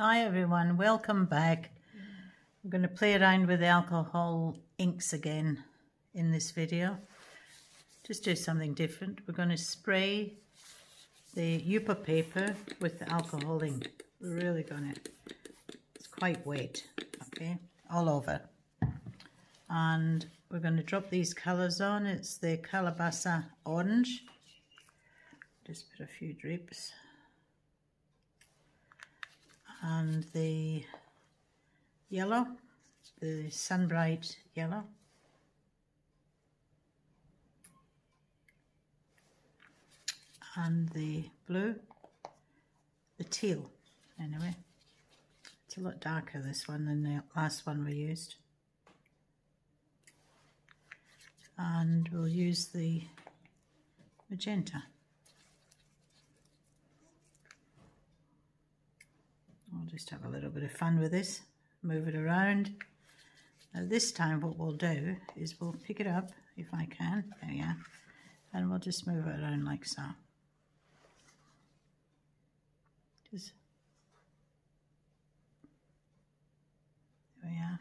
Hi everyone, welcome back. We're going to play around with alcohol inks again in this video. Just do something different. We're going to spray the Yupo paper with the alcohol ink. We're really going to, it's quite wet, okay, all over. And we're going to drop these colours on. It's the Calabaza Orange. Just put a few drips and the yellow, the Sunbright yellow. And the blue, the teal, anyway. It's a lot darker this one than the last one we used. And we'll use the magenta. I'll just have a little bit of fun with this, move it around. Now this time what we'll do is we'll pick it up, if I can, there we are, and we'll just move it around like so. Just, there we are.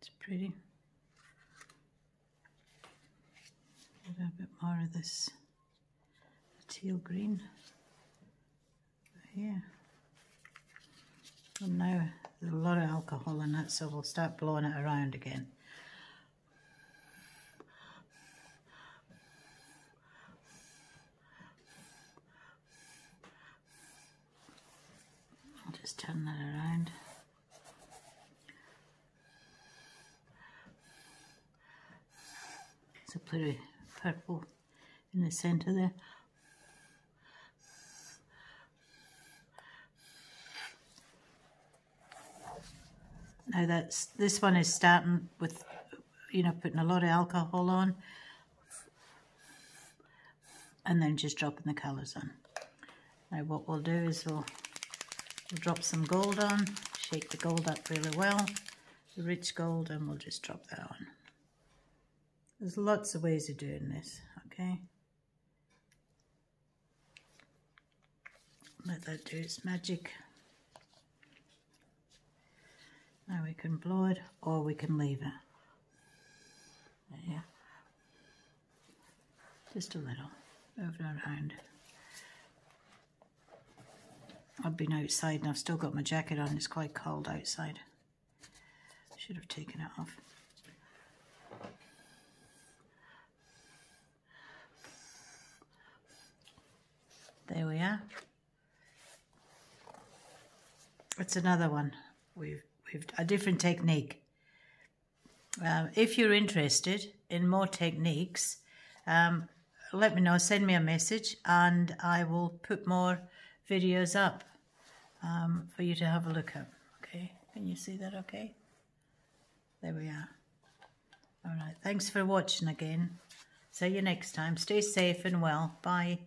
It's pretty. A bit more of this teal green here. And now there's a lot of alcohol in it, so we'll start blowing it around again. I'll just turn that around. It's a pretty purple in the center there. Now that's this one is starting with you know putting a lot of alcohol on and then just dropping the colours on. Now what we'll do is we'll, we'll drop some gold on, shake the gold up really well, the rich gold and we'll just drop that on. There's lots of ways of doing this, okay? Let that do its magic. Now we can blow it or we can leave it. Yeah. Just a little. Move it around. I've been outside and I've still got my jacket on. It's quite cold outside. Should have taken it off. There we are. It's another one. We've, we've a different technique. Um, if you're interested in more techniques, um, let me know, send me a message and I will put more videos up um, for you to have a look at. Okay, can you see that okay? There we are. All right, thanks for watching again. See you next time. Stay safe and well. Bye.